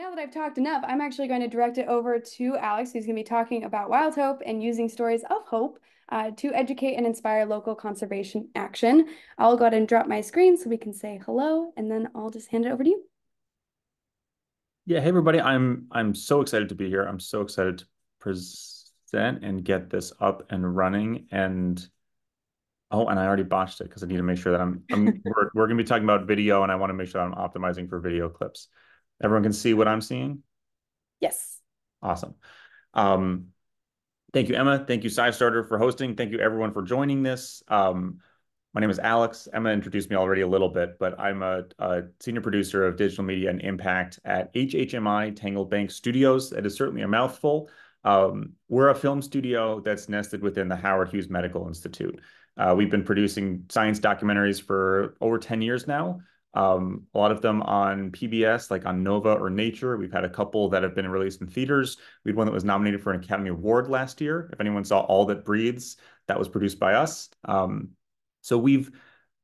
now that I've talked enough, I'm actually going to direct it over to Alex, who's going to be talking about Wild Hope and using stories of hope uh, to educate and inspire local conservation action. I'll go ahead and drop my screen so we can say hello, and then I'll just hand it over to you. Yeah, hey everybody. I'm I'm so excited to be here. I'm so excited to present and get this up and running. And oh, and I already botched it because I need to make sure that I'm, I'm we're, we're gonna be talking about video, and I want to make sure that I'm optimizing for video clips. Everyone can see what I'm seeing? Yes. Awesome. Um, thank you, Emma. Thank you, SciStarter, for hosting. Thank you, everyone, for joining this. Um, my name is Alex. Emma introduced me already a little bit, but I'm a, a, senior producer of digital media and impact at HHMI Tangled Bank Studios. That is certainly a mouthful. Um, we're a film studio that's nested within the Howard Hughes Medical Institute. Uh, we've been producing science documentaries for over 10 years now. Um, a lot of them on PBS, like on Nova or Nature. We've had a couple that have been released in theaters. We had one that was nominated for an Academy Award last year. If anyone saw All That Breathes, that was produced by us. Um, so we've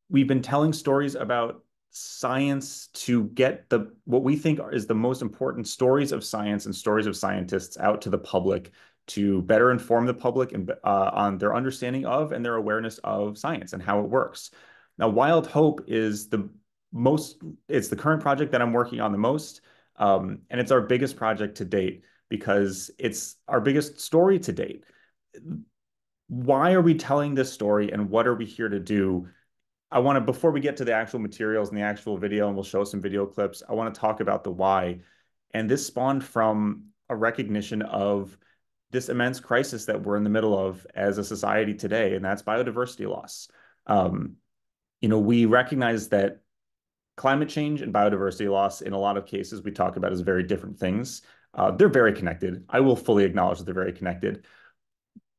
we've been telling stories about science to get the what we think is the most important stories of science and stories of scientists out to the public to better inform the public and uh, on their understanding of and their awareness of science and how it works. Now, Wild Hope is the most it's the current project that I'm working on the most. Um, and it's our biggest project to date because it's our biggest story to date. Why are we telling this story and what are we here to do? I want to, before we get to the actual materials and the actual video, and we'll show some video clips, I want to talk about the why. And this spawned from a recognition of this immense crisis that we're in the middle of as a society today, and that's biodiversity loss. Um, you know, we recognize that climate change and biodiversity loss, in a lot of cases, we talk about as very different things. Uh, they're very connected. I will fully acknowledge that they're very connected.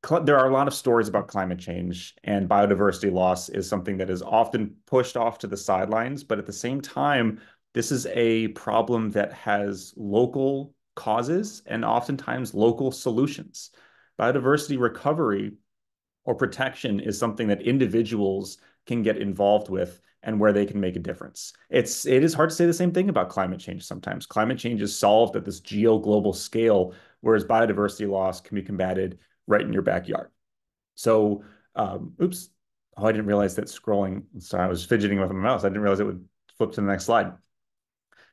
Cl there are a lot of stories about climate change, and biodiversity loss is something that is often pushed off to the sidelines. But at the same time, this is a problem that has local causes and oftentimes local solutions. Biodiversity recovery or protection is something that individuals can get involved with and where they can make a difference. It's it is hard to say the same thing about climate change sometimes. Climate change is solved at this geo global scale, whereas biodiversity loss can be combated right in your backyard. So, um, oops, oh, I didn't realize that scrolling. Sorry, I was fidgeting with my mouse. I didn't realize it would flip to the next slide.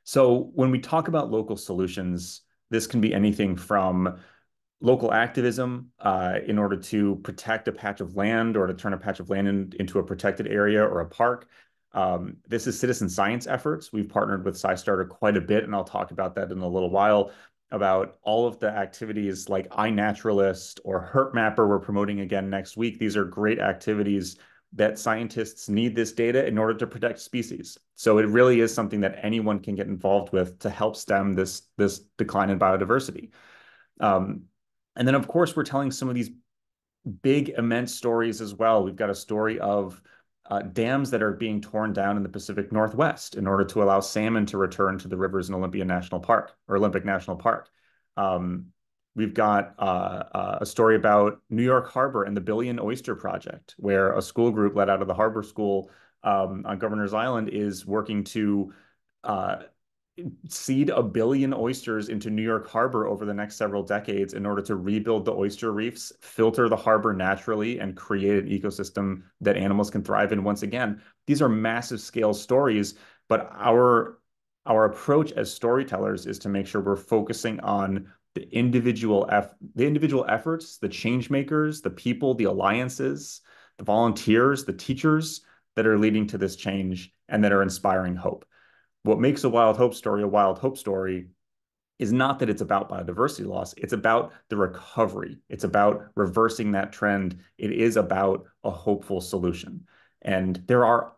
So when we talk about local solutions, this can be anything from local activism uh, in order to protect a patch of land or to turn a patch of land in, into a protected area or a park. Um, this is citizen science efforts. We've partnered with SciStarter quite a bit, and I'll talk about that in a little while, about all of the activities like iNaturalist or HerpMapper we're promoting again next week. These are great activities that scientists need this data in order to protect species. So it really is something that anyone can get involved with to help stem this, this decline in biodiversity. Um, and then, of course, we're telling some of these big, immense stories as well. We've got a story of uh, dams that are being torn down in the Pacific Northwest in order to allow salmon to return to the rivers in Olympia National Park or Olympic National Park. Um, we've got uh, uh, a story about New York Harbor and the Billion Oyster Project, where a school group led out of the Harbor School um, on Governor's Island is working to uh, seed a billion oysters into New York Harbor over the next several decades in order to rebuild the oyster reefs, filter the harbor naturally, and create an ecosystem that animals can thrive in once again. These are massive scale stories, but our our approach as storytellers is to make sure we're focusing on the individual eff- the individual efforts, the change makers, the people, the alliances, the volunteers, the teachers that are leading to this change and that are inspiring hope what makes a wild hope story a wild hope story is not that it's about biodiversity loss. It's about the recovery. It's about reversing that trend. It is about a hopeful solution. And there are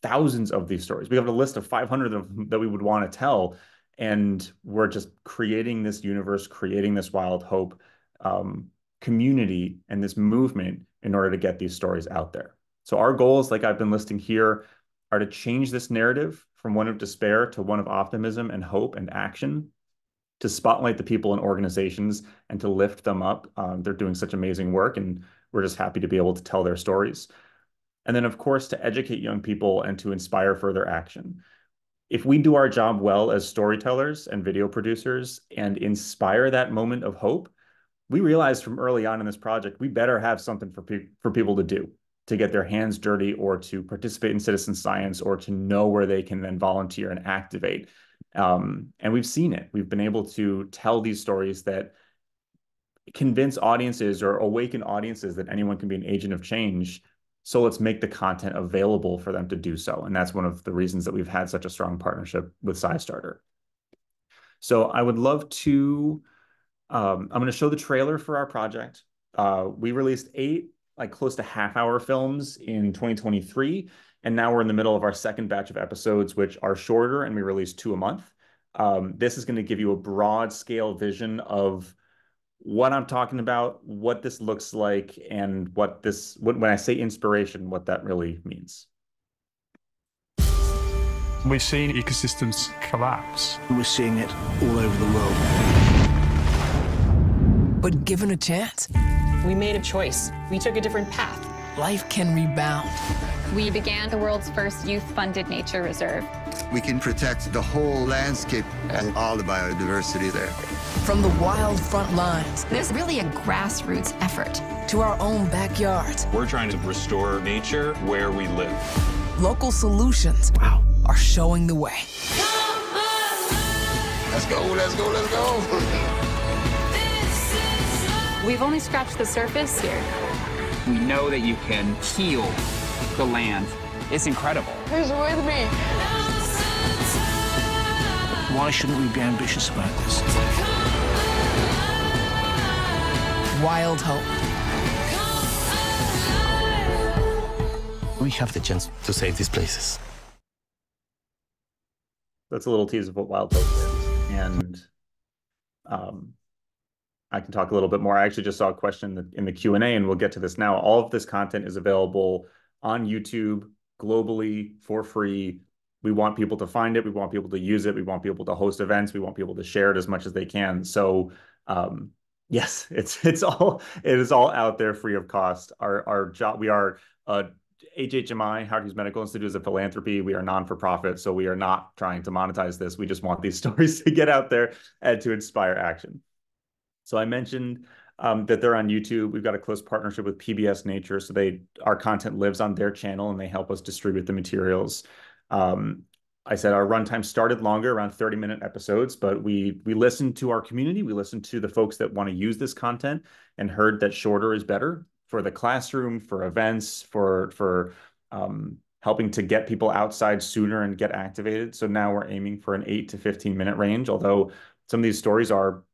thousands of these stories. We have a list of 500 of that we would want to tell. And we're just creating this universe, creating this wild hope um, community and this movement in order to get these stories out there. So our goals, like I've been listing here, are to change this narrative from one of despair to one of optimism and hope and action, to spotlight the people and organizations and to lift them up. Um, they're doing such amazing work, and we're just happy to be able to tell their stories. And then, of course, to educate young people and to inspire further action. if we do our job well as storytellers and video producers and inspire that moment of hope, we realized from early on in this project, we better have something for, pe- for people to do to get their hands dirty or to participate in citizen science or to know where they can then volunteer and activate. Um, and we've seen it. We've been able to tell these stories that convince audiences or awaken audiences that anyone can be an agent of change so let's make the content available for them to do so. And that's one of the reasons that we've had such a strong partnership with SciStarter. So I would love to, um, I'm going to show the trailer for our project. Uh, we released eight, like close to half hour films in 2023. And now we're in the middle of our second batch of episodes, which are shorter and we release two a month. Um, this is going to give you a broad scale vision of what I'm talking about, what this looks like, and what this, what, when I say inspiration, what that really means. We've seen ecosystems collapse. We're seeing it all over the world. But given a chance, we made a choice. We took a different path. Life can rebound. We began the world's first youth-funded nature reserve. We can protect the whole landscape and all the biodiversity there. From the wild front lines. There's really a grassroots effort. To our own backyards. We're trying to restore nature where we live. Local solutions wow. are showing the way. Let's go, let's go, let's go. We've only scratched the surface here. We know that you can heal the land. It's incredible. Who's with me? Why shouldn't we be ambitious about this? Wild Hope. We have the chance to save these places. That's a little tease of what Wild Hope is. And um, I can talk a little bit more. I actually just saw a question in the Q&A, and we'll get to this now. All of this content is available on YouTube globally for free. We want people to find it. We want people to use it. We want people to host events. We want people to share it as much as they can. So um, yes, it's it's all it is all out there free of cost. Our our job we are uh, HHMI, Howard Medical Institute, is a philanthropy. We are non for profit, so we are not trying to monetize this. We just want these stories to get out there and to inspire action. So I mentioned um, that they're on YouTube. We've got a close partnership with PBS Nature, so they our content lives on their channel and they help us distribute the materials. Um, I said our runtime started longer, around 30 minute episodes, but we we listened to our community, we listened to the folks that want to use this content, and heard that shorter is better for the classroom, for events, for for um, helping to get people outside sooner and get activated. So now we're aiming for an eight to 15 minute range, although some of these stories are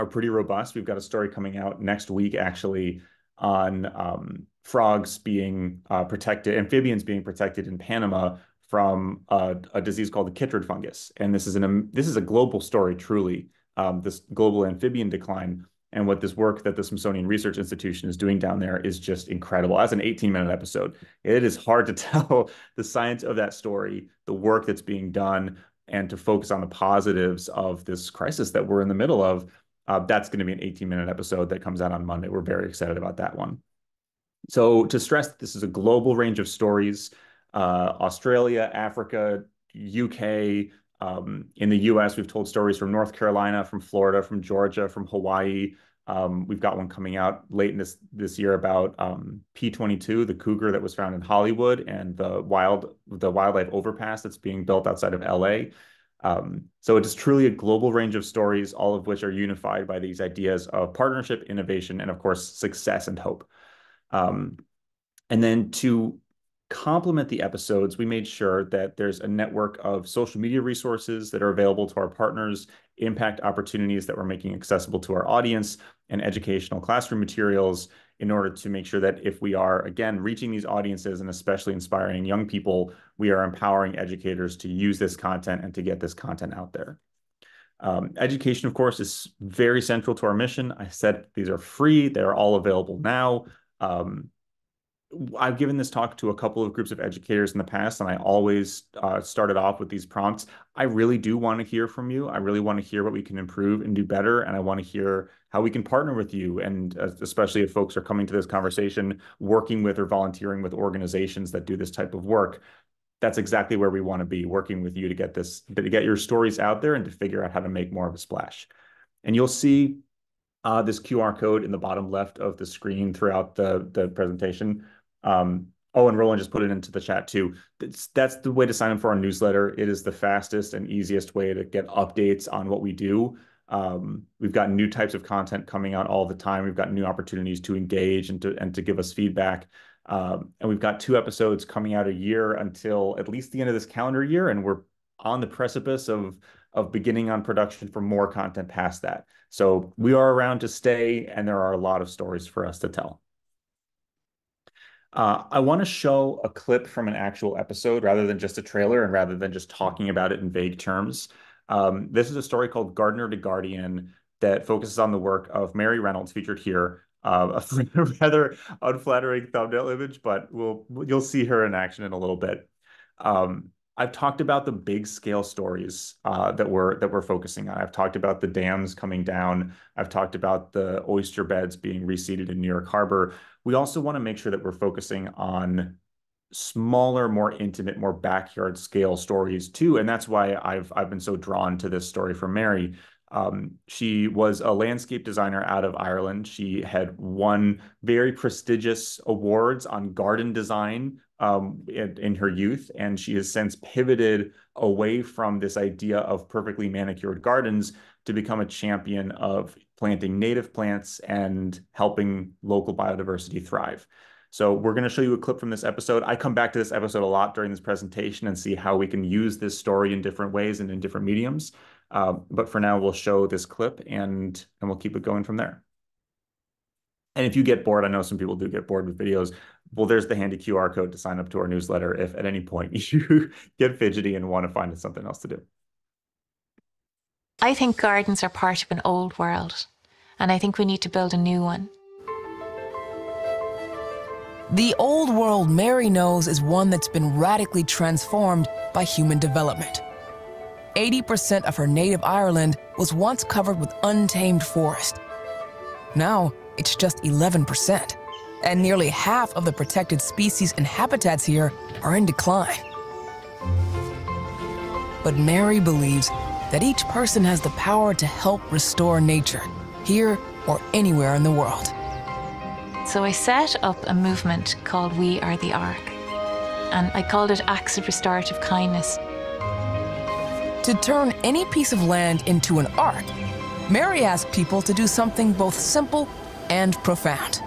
are pretty robust. We've got a story coming out next week, actually, on um, frogs being uh, protected, amphibians being protected in Panama from a, a, disease called the chytrid fungus. And this is an this is a global story, truly. Um, this global amphibian decline and what this work that the Smithsonian Research Institution is doing down there is just incredible. As an 18 minute episode, it is hard to tell the science of that story, the work that's being done, and to focus on the positives of this crisis that we're in the middle of uh, that's going to be an 18 minute episode that comes out on Monday. We're very excited about that one. So to stress, this is a global range of stories. Uh, Australia, Africa, UK, um, in the US, we've told stories from North Carolina, from Florida, from Georgia, from Hawaii. Um, we've got one coming out late in this this year about um, P22, the cougar that was found in Hollywood, and the wild the wildlife overpass that's being built outside of LA. Um, so it is truly a global range of stories, all of which are unified by these ideas of partnership, innovation, and of course, success and hope. Um, and then to complement the episodes, we made sure that there's a network of social media resources that are available to our partners, impact opportunities that we're making accessible to our audience, and educational classroom materials in order to make sure that if we are, again, reaching these audiences and especially inspiring young people, we are empowering educators to use this content and to get this content out there. Um, education, of course, is very central to our mission. I said these are free. They're all available now. Um, I've given this talk to a couple of groups of educators in the past, and I always uh, started off with these prompts. I really do want to hear from you. I really want to hear what we can improve and do better, and I want to hear how we can partner with you. And uh, especially if folks are coming to this conversation, working with or volunteering with organizations that do this type of work. that's exactly where we want to be working with you to get this to get your stories out there and to figure out how to make more of a splash and you'll see uh, this qr code in the bottom left of the screen throughout the the presentation um, oh and roland just put it into the chat too. That's, that's the way to sign up for our newsletter. It is the fastest and easiest way to get updates on what we do. Um, we've got new types of content coming out all the time. We've got new opportunities to engage and to and to give us feedback. Um, and we've got two episodes coming out a year until at least the end of this calendar year, and we're on the precipice of of beginning on production for more content past that. So we are around to stay, and there are a lot of stories for us to tell. Uh, I want to show a clip from an actual episode rather than just a trailer and rather than just talking about it in vague terms. Um, this is a story called Gardener to Guardian that focuses on the work of Mary Reynolds, featured here, uh, a rather unflattering thumbnail image, but we'll you'll see her in action in a little bit. Um, I've talked about the big scale stories uh, that we're that we're focusing on. I've talked about the dams coming down. I've talked about the oyster beds being reseeded in New York Harbor. We also want to make sure that we're focusing on smaller, more intimate, more backyard scale stories too, and that's why I've I've been so drawn to this story from Mary um, she was a landscape designer out of Ireland. She had won very prestigious awards on garden design um, in, in, her youth, and she has since pivoted away from this idea of perfectly manicured gardens to become a champion of planting native plants and helping local biodiversity thrive. So we're going to show you a clip from this episode. I come back to this episode a lot during this presentation and see how we can use this story in different ways and in different mediums. Uh, but for now, we'll show this clip and, and we'll keep it going from there. And if you get bored, I know some people do get bored with videos. Well, there's the handy QR code to sign up to our newsletter if at any point you get fidgety and want to find something else to do. I think gardens are part of an old world, and I think we need to build a new one. The old world Mary knows is one that's been radically transformed by human development. 80% of her native Ireland was once covered with untamed forest. Now, it's just 11%, and nearly half of the protected species and habitats here are in decline. But Mary believes that each person has the power to help restore nature, here or anywhere in the world. So I set up a movement called We Are the Ark, and I called it Acts of Restorative Kindness to turn any piece of land into an ark, Mary asked people to do something both simple and profound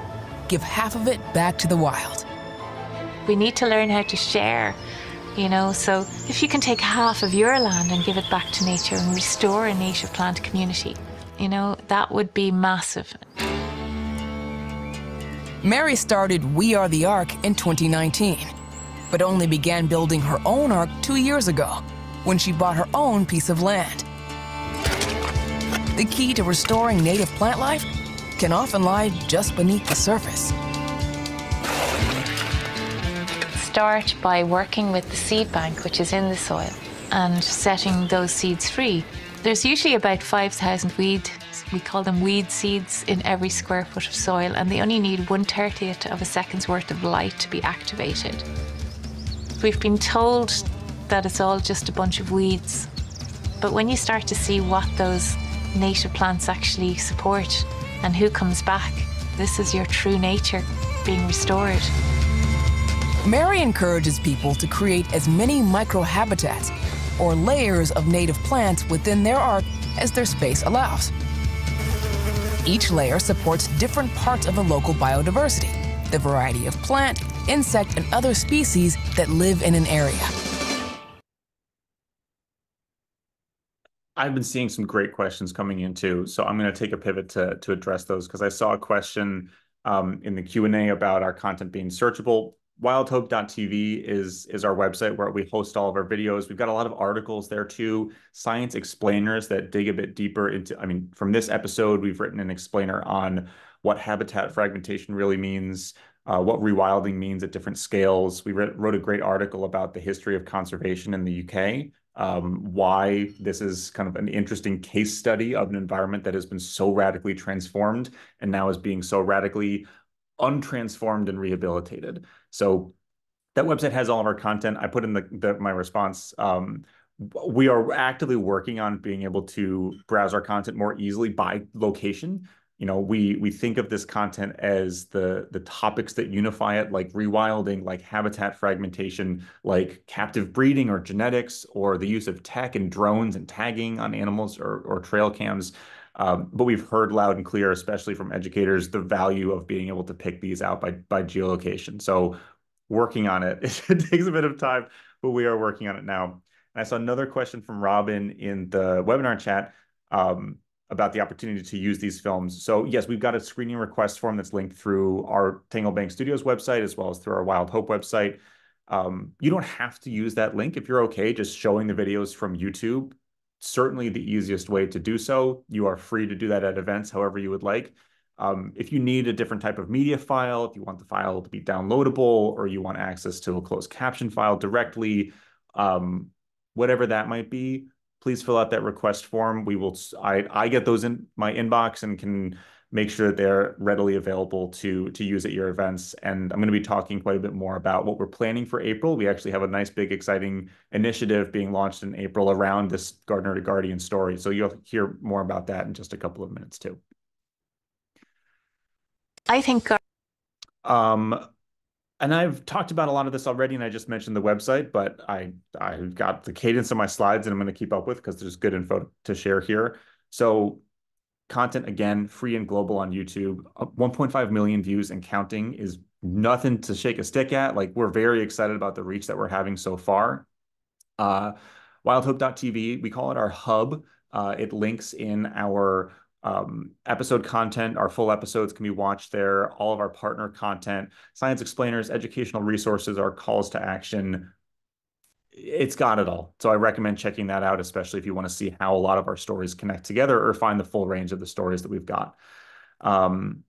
give half of it back to the wild. We need to learn how to share, you know, so if you can take half of your land and give it back to nature and restore a native plant community, you know, that would be massive. Mary started We Are the Ark in 2019, but only began building her own ark two years ago when she bought her own piece of land. The key to restoring native plant life can often lie just beneath the surface. Start by working with the seed bank, which is in the soil, and setting those seeds free. There's usually about 5,000 weed, we call them weed seeds, in every square foot of soil, and they only need 1 30th of a second's worth of light to be activated. We've been told that it's all just a bunch of weeds. But when you start to see what those native plants actually support and who comes back, this is your true nature being restored. Mary encourages people to create as many microhabitats or layers of native plants within their ark as their space allows. Each layer supports different parts of the local biodiversity, the variety of plant, insect, and other species that live in an area. I've been seeing some great questions coming in too, so I'm going to take a pivot to to address those because I saw a question um, in the Q and A about our content being searchable. Wildhope.tv is is our website where we host all of our videos. We've got a lot of articles there too, science explainers that dig a bit deeper into. I mean, from this episode, we've written an explainer on what habitat fragmentation really means, uh, what rewilding means at different scales. We wrote a great article about the history of conservation in the UK um, why this is kind of an interesting case study of an environment that has been so radically transformed and now is being so radically untransformed and rehabilitated. So that website has all of our content. I put in the, the my response. Um, we are actively working on being able to browse our content more easily by location. You know, we we think of this content as the the topics that unify it, like rewilding, like habitat fragmentation, like captive breeding or genetics, or the use of tech and drones and tagging on animals or, or trail cams. Um, but we've heard loud and clear, especially from educators, the value of being able to pick these out by by geolocation. So working on it. It takes a bit of time, but we are working on it now. And I saw another question from Robin in the webinar chat um, about the opportunity to use these films. So yes, we've got a screening request form that's linked through our Tangled Bank Studios website as well as through our Wild Hope website. Um, you don't have to use that link if you're okay just showing the videos from YouTube. Certainly the easiest way to do so. You are free to do that at events however you would like. Um, if you need a different type of media file, if you want the file to be downloadable or you want access to a closed caption file directly, um, whatever that might be, please fill out that request form. We will, I, I get those in my inbox and can make sure that they're readily available to, to use at your events. And I'm going to be talking quite a bit more about what we're planning for April. We actually have a nice, big, exciting initiative being launched in April around this Gardener to Guardian story. So you'll hear more about that in just a couple of minutes too. I think. Um, and I've talked about a lot of this already, and I just mentioned the website, but I I've got the cadence of my slides, and I'm going to keep up with because there's good info to share here. So, content again, free and global on YouTube. 1.5 million views and counting is nothing to shake a stick at. Like we're very excited about the reach that we're having so far. Uh, WildHope.tv, we call it our hub. Uh, it links in our um, episode content. Our full episodes can be watched there. All of our partner content, science explainers, educational resources, our calls to action. It's got it all. So I recommend checking that out, especially if you want to see how a lot of our stories connect together or find the full range of the stories that we've got. Um,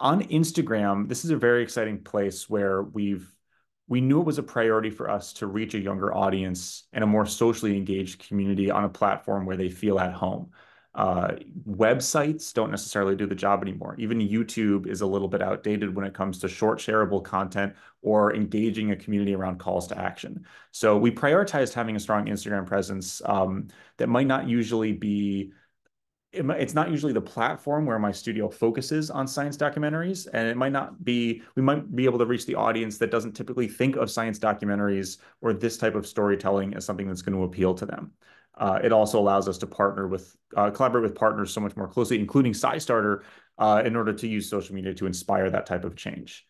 on Instagram, this is a very exciting place where we've we knew it was a priority for us to reach a younger audience and a more socially engaged community on a platform where they feel at home. Uh, websites don't necessarily do the job anymore. Even YouTube is a little bit outdated when it comes to short shareable content or engaging a community around calls to action. So we prioritized having a strong Instagram presence um, that might not usually be it's not usually the platform where my studio focuses on science documentaries and it might not be we might be able to reach the audience that doesn't typically think of science documentaries or this type of storytelling as something that's going to appeal to them uh, it also allows us to partner with, uh, collaborate with partners so much more closely, including SciStarter, uh, in order to use social media to inspire that type of change.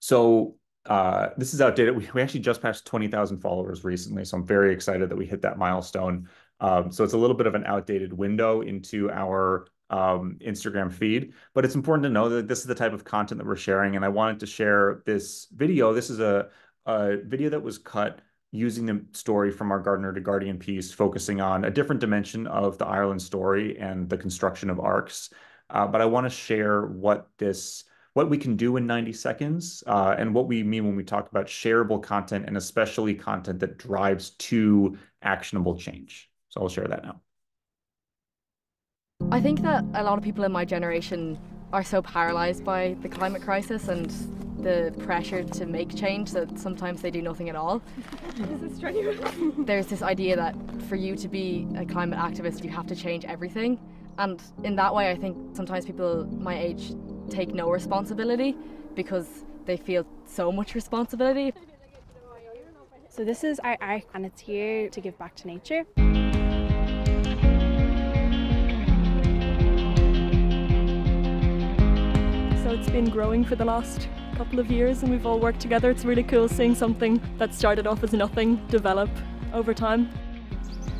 So uh, this is outdated. We, we actually just passed 20,000 followers recently, so I'm very excited that we hit that milestone. Um, so it's a little bit of an outdated window into our um, Instagram feed, but it's important to know that this is the type of content that we're sharing. And I wanted to share this video. This is a, a video that was cut using the story from our Gardener to Guardian piece, focusing on a different dimension of the Ireland story and the construction of arks. Uh, but I want to share what this what we can do in 90 seconds uh, and what we mean when we talk about shareable content and especially content that drives to actionable change. So I'll share that now. I think that a lot of people in my generation are so paralyzed by the climate crisis and the pressure to make change that sometimes they do nothing at all. There's this idea that for you to be a climate activist, you have to change everything. And in that way, I think sometimes people my age take no responsibility because they feel so much responsibility. So, this is our ark, and it's here to give back to nature. So, it's been growing for the last couple of years and we've all worked together. It's really cool seeing something that started off as nothing develop over time.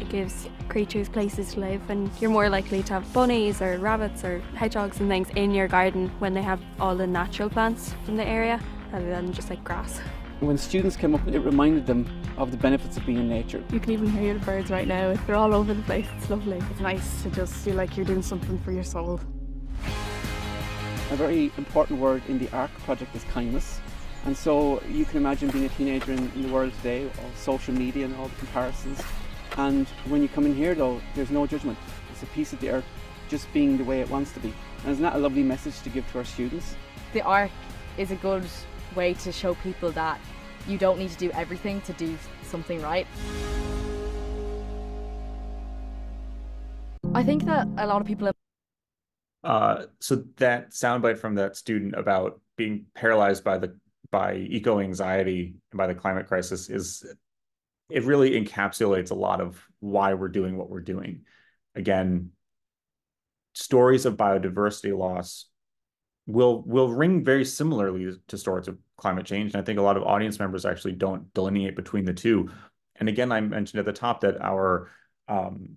It gives creatures places to live and you're more likely to have bunnies or rabbits or hedgehogs and things in your garden when they have all the natural plants from the area rather than just like grass. When students came up, it reminded them of the benefits of being in nature. You can even hear the birds right now. They're all over the place. It's lovely. It's nice to just feel like you're doing something for your soul. A very important word in the ARK project is kindness. And so you can imagine being a teenager in, in, the world today, all social media and all the comparisons. And when you come in here though, there's no judgment. It's a piece of the earth just being the way it wants to be. And isn't that a lovely message to give to our students? The ARK is a good way to show people that you don't need to do everything to do something right. I think that a lot of people. Uh, so that soundbite from that student about being paralyzed by the by eco anxiety and by the climate crisis is it really encapsulates a lot of why we're doing what we're doing. Again, stories of biodiversity loss will will ring very similarly to stories of climate change. And I think a lot of audience members actually don't delineate between the two. And again, I mentioned at the top that our um,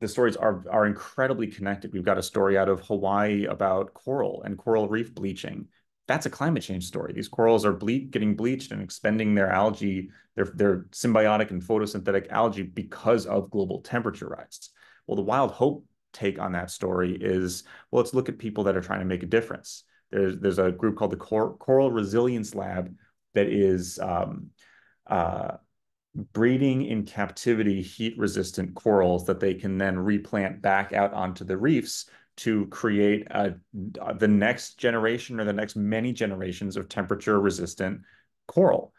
the stories are are incredibly connected. We've got a story out of Hawaii about coral and coral reef bleaching. That's a climate change story. These corals are ble getting bleached and expending their algae, their, their symbiotic and photosynthetic algae because of global temperature rise. Well, the Wild Hope take on that story is, well, let's look at people that are trying to make a difference. There's, there's a group called the Cor Coral Resilience Lab that is um, uh, breeding in captivity heat-resistant corals that they can then replant back out onto the reefs to create a, the next generation or the next many generations of temperature-resistant coral.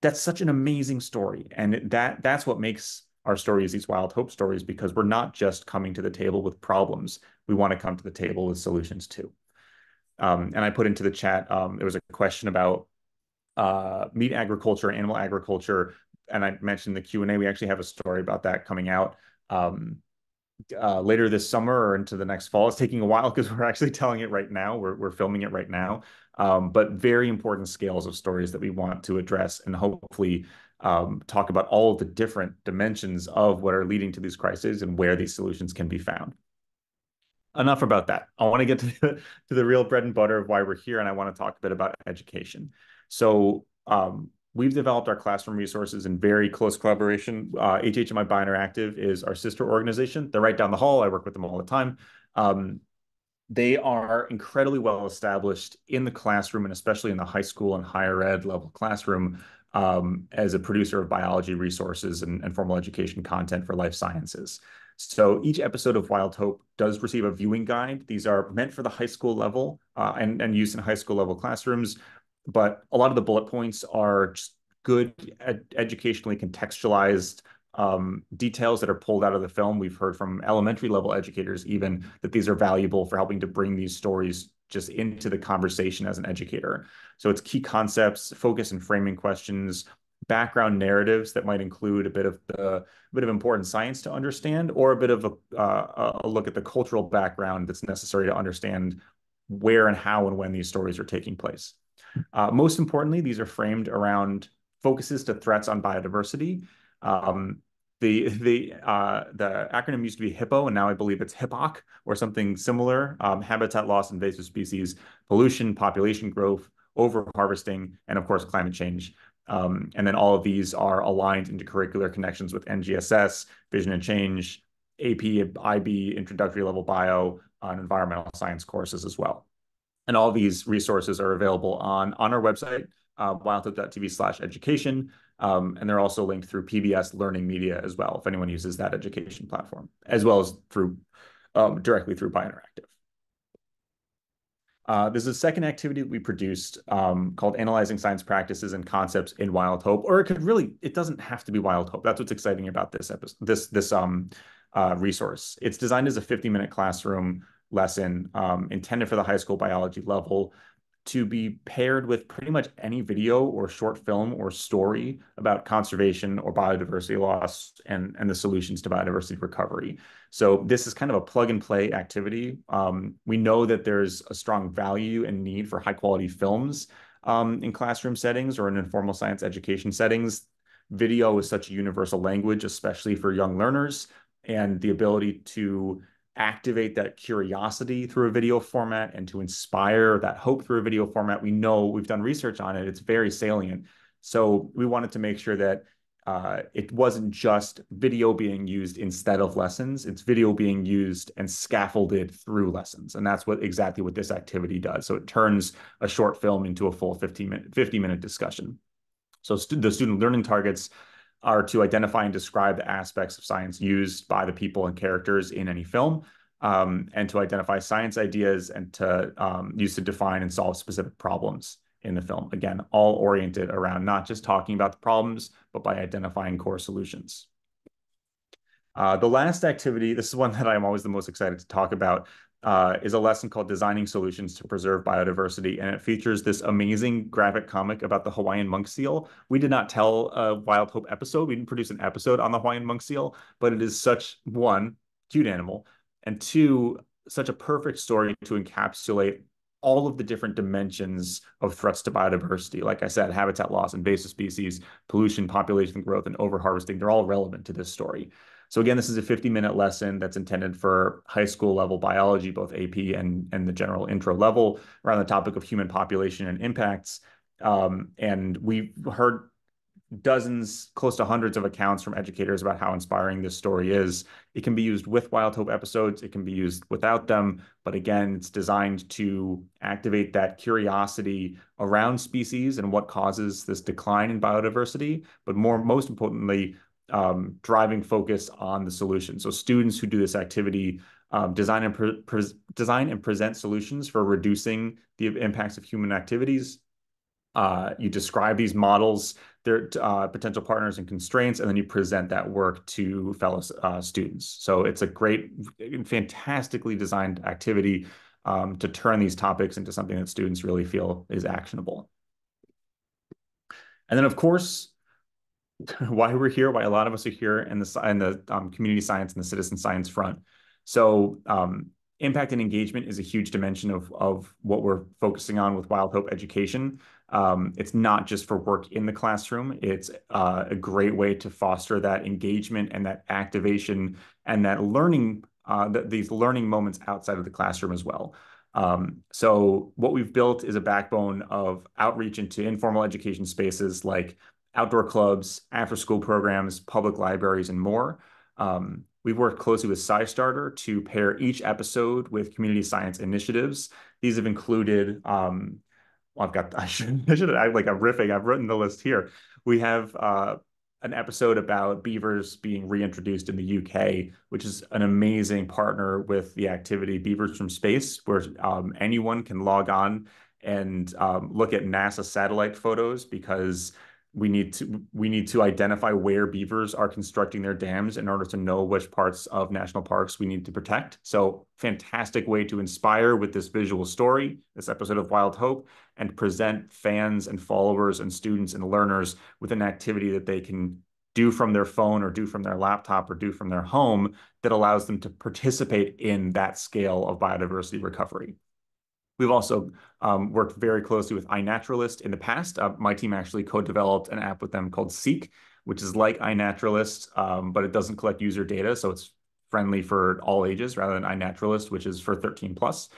That's such an amazing story, and that that's what makes our stories these wild hope stories because we're not just coming to the table with problems. We want to come to the table with solutions too. Um, and I put into the chat, um, there was a question about uh, meat agriculture, animal agriculture, and I mentioned the Q&A. We actually have a story about that coming out um, uh, later this summer or into the next fall. It's taking a while because we're actually telling it right now. We're, we're filming it right now. Um, but very important scales of stories that we want to address and hopefully um, talk about all of the different dimensions of what are leading to these crises and where these solutions can be found. Enough about that. I want to get to the, to the real bread and butter of why we're here, and I want to talk a bit about education. So um, we've developed our classroom resources in very close collaboration. Uh, HHMI Biointeractive is our sister organization. They're right down the hall. I work with them all the time. Um, they are incredibly well established in the classroom and especially in the high school and higher ed level classroom um, as a producer of biology resources and, and, formal education content for life sciences. So each episode of Wild Hope does receive a viewing guide. These are meant for the high school level uh, and, and used in high school level classrooms, but a lot of the bullet points are just good ed educationally contextualized um, details that are pulled out of the film. We've heard from elementary level educators even that these are valuable for helping to bring these stories just into the conversation as an educator. So it's key concepts, focus and framing questions, background narratives that might include a bit of the bit of important science to understand, or a bit of a, uh, a look at the cultural background that's necessary to understand where and how and when these stories are taking place. Uh, most importantly, these are framed around focuses to threats on biodiversity. Um, the the uh, the acronym used to be HIPPO, and now I believe it's HIPPOC or something similar. Um, habitat loss, invasive species, pollution, population growth, over harvesting, and of course climate change. Um, and then all of these are aligned into curricular connections with NGSS, Vision and Change, AP, IB, introductory level bio, and environmental science courses as well. And all these resources are available on, on our website, uh, wildhope.tv slash education. Um, and they're also linked through PBS Learning Media as well, if anyone uses that education platform, as well as through um, directly through Biointeractive. Uh, there's a second activity that we produced um, called Analyzing Science Practices and Concepts in Wild Hope, or it could really, it doesn't have to be Wild Hope. That's what's exciting about this episode, this, this um, uh, resource. It's designed as a 50 minute classroom lesson um, intended for the high school biology level to be paired with pretty much any video or short film or story about conservation or biodiversity loss and, and the solutions to biodiversity recovery. So this is kind of a plug and play activity. Um, we know that there's a strong value and need for high quality films um, in classroom settings or in informal science education settings. Video is such a universal language, especially for young learners, and the ability to activate that curiosity through a video format and to inspire that hope through a video format. We know we've done research on it. It's very salient. So we wanted to make sure that uh, it wasn't just video being used instead of lessons. It's video being used and scaffolded through lessons. And that's what exactly what this activity does. So it turns a short film into a full 15 minute, 50 minute discussion. So the student learning targets are to identify and describe the aspects of science used by the people and characters in any film, um, and to identify science ideas and to um, use to define and solve specific problems. in the film. Again, all oriented around not just talking about the problems, but by identifying core solutions. Uh, the last activity, this is one that I'm always the most excited to talk about, uh, is a lesson called Designing Solutions to Preserve Biodiversity. And it features this amazing graphic comic about the Hawaiian monk seal. We did not tell a Wild Hope episode. We didn't produce an episode on the Hawaiian monk seal, but it is such, one, cute animal, and two, such a perfect story to encapsulate all of the different dimensions of threats to biodiversity. Like I said, habitat loss, invasive species, pollution, population growth, and overharvesting, they're all relevant to this story. So again, this is a 50 minute lesson that's intended for high school level biology, both AP and, and the general intro level around the topic of human population and impacts. Um, and we've heard dozens, close to hundreds of accounts from educators about how inspiring this story is. It can be used with Wild Hope episodes, it can be used without them, but again, it's designed to activate that curiosity around species and what causes this decline in biodiversity, but more most importantly, um, driving focus on the solution. So students who do this activity um, design and pre design and present solutions for reducing the impacts of human activities. Uh, you describe these models, their uh, potential partners and constraints, and then you present that work to fellow uh, students. So it's a great, fantastically designed activity um, to turn these topics into something that students really feel is actionable. And then, of course, why we're here, why a lot of us are here in the, in the um, community science and the citizen science front. So um, impact and engagement is a huge dimension of, of what we're focusing on with Wild Hope Education. Um, it's not just for work in the classroom. It's uh, a great way to foster that engagement and that activation and that learning, uh, th these learning moments outside of the classroom as well. Um, so what we've built is a backbone of outreach into informal education spaces like outdoor clubs, after school programs, public libraries, and more. Um, we've worked closely with SciStarter to pair each episode with community science initiatives. These have included, um, well, I've got, I should, I should, I like, I'm riffing, I've written the list here. We have uh, an episode about beavers being reintroduced in the UK, which is an amazing partner with the activity Beavers from Space, where um, anyone can log on and um, look at NASA satellite photos because we need to we need to identify where beavers are constructing their dams in order to know which parts of national parks we need to protect. So fantastic way to inspire with this visual story, this episode of Wild Hope, and present fans and followers and students and learners with an activity that they can do from their phone or do from their laptop or do from their home that allows them to participate in that scale of biodiversity recovery. We've also um, worked very closely with iNaturalist in the past. Uh, my team actually co-developed an app with them called Seek, which is like iNaturalist, um, but it doesn't collect user data, so it's friendly for all ages rather than iNaturalist, which is for 13 plus.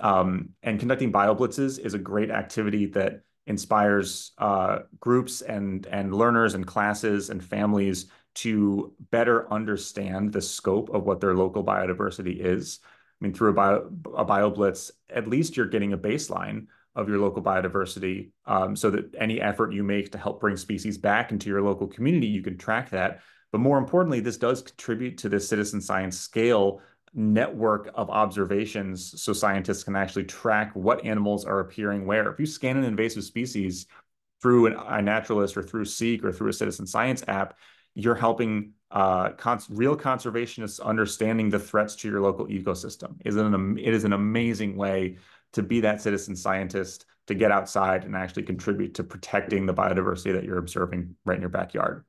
Um, and conducting BioBlitzes is a great activity that inspires uh, groups and, and learners and classes and families to better understand the scope of what their local biodiversity is. Mean, through a bio a BioBlitz, at least you're getting a baseline of your local biodiversity um, so that any effort you make to help bring species back into your local community, you can track that. But more importantly, this does contribute to the citizen science scale network of observations so scientists can actually track what animals are appearing where. If you scan an invasive species through an, iNaturalist or through Seek or through a citizen science app, you're helping uh, cons real conservationists understanding the threats to your local ecosystem. Is an, it is an amazing way to be that citizen scientist, to get outside and actually contribute to protecting the biodiversity that you're observing right in your backyard.